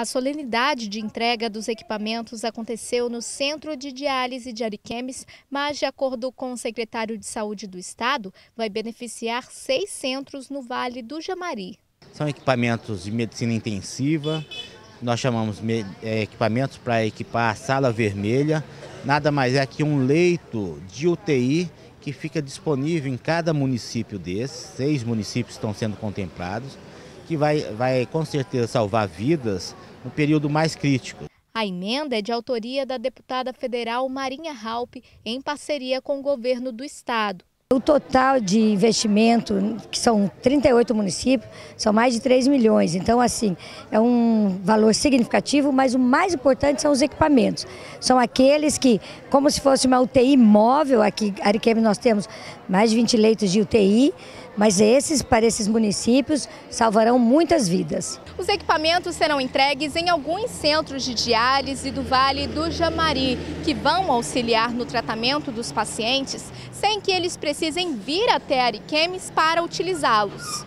A solenidade de entrega dos equipamentos aconteceu no Centro de Diálise de Ariquemes, mas, de acordo com o secretário de Saúde do Estado, vai beneficiar seis centros no Vale do Jamari. São equipamentos de medicina intensiva, nós chamamos é, equipamentos para equipar a sala vermelha. Nada mais é que um leito de UTI que fica disponível em cada município desses, seis municípios estão sendo contemplados que vai, vai com certeza salvar vidas no período mais crítico. A emenda é de autoria da deputada federal Marinha Halpe, em parceria com o governo do estado. O total de investimento, que são 38 municípios, são mais de 3 milhões. Então, assim, é um valor significativo, mas o mais importante são os equipamentos. São aqueles que, como se fosse uma UTI móvel, aqui em Ariquemes nós temos mais de 20 leitos de UTI, mas esses, para esses municípios, salvarão muitas vidas. Os equipamentos serão entregues em alguns centros de diálise do Vale do Jamari, que vão auxiliar no tratamento dos pacientes, sem que eles precisem precisem vir até Ariquemes para utilizá-los.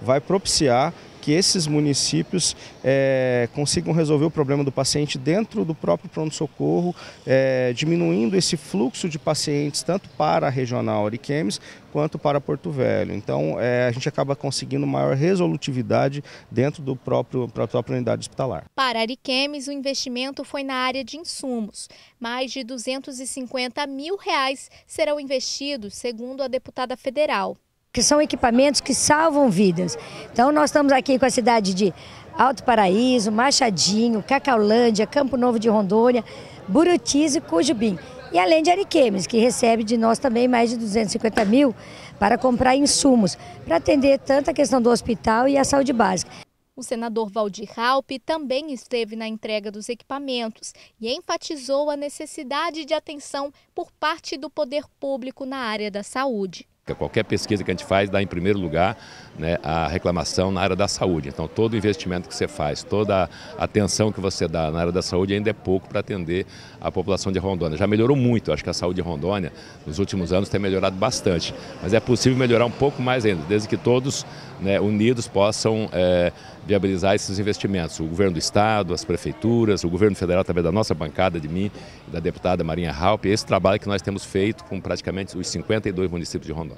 Vai propiciar que esses municípios é, consigam resolver o problema do paciente dentro do próprio pronto-socorro, é, diminuindo esse fluxo de pacientes tanto para a regional Ariquemes quanto para Porto Velho. Então é, a gente acaba conseguindo maior resolutividade dentro do próprio, da própria unidade hospitalar. Para Ariquemes, o investimento foi na área de insumos. Mais de 250 mil reais serão investidos, segundo a deputada federal que são equipamentos que salvam vidas. Então nós estamos aqui com a cidade de Alto Paraíso, Machadinho, Cacaulândia, Campo Novo de Rondônia, Burutiz e Cujubim. E além de Ariquemes, que recebe de nós também mais de 250 mil para comprar insumos, para atender tanto a questão do hospital e a saúde básica. O senador Valdir Raup também esteve na entrega dos equipamentos e enfatizou a necessidade de atenção por parte do poder público na área da saúde. Qualquer pesquisa que a gente faz dá em primeiro lugar né, a reclamação na área da saúde. Então todo investimento que você faz, toda a atenção que você dá na área da saúde ainda é pouco para atender a população de Rondônia. Já melhorou muito, acho que a saúde de Rondônia nos últimos anos tem melhorado bastante. Mas é possível melhorar um pouco mais ainda, desde que todos né, unidos possam é, viabilizar esses investimentos. O governo do estado, as prefeituras, o governo federal através da nossa bancada, de mim da deputada Marinha Halpe, esse trabalho que nós temos feito com praticamente os 52 municípios de Rondônia.